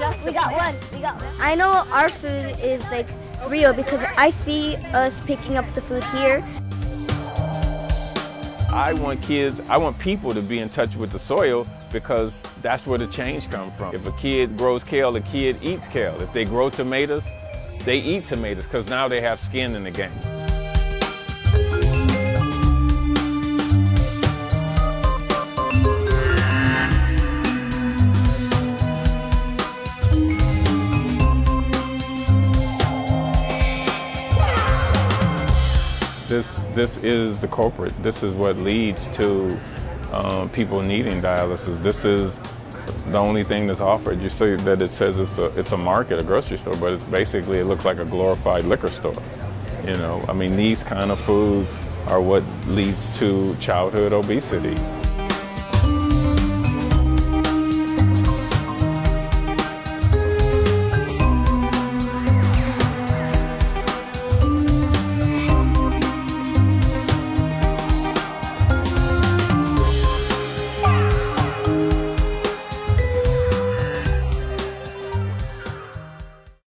just We got one. We got one. I know our food is like real because I see us picking up the food here. I want kids, I want people to be in touch with the soil because that's where the change comes from. If a kid grows kale, a kid eats kale. If they grow tomatoes, they eat tomatoes because now they have skin in the game. This, this is the culprit. This is what leads to um, people needing dialysis. This is the only thing that's offered. You see that it says it's a, it's a market, a grocery store, but it's basically, it looks like a glorified liquor store. You know, I mean, these kind of foods are what leads to childhood obesity.